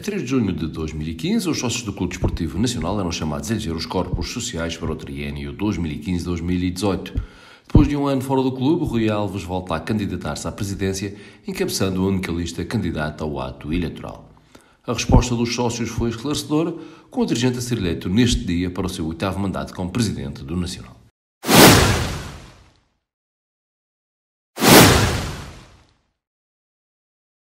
A 3 de junho de 2015, os sócios do Clube Desportivo Nacional eram chamados a eleger os corpos sociais para o triênio 2015-2018. Depois de um ano fora do clube, Rui Alves volta a candidatar-se à presidência, encabeçando a única lista candidata ao ato eleitoral. A resposta dos sócios foi esclarecedora, com o dirigente a ser eleito neste dia para o seu oitavo mandato como presidente do Nacional.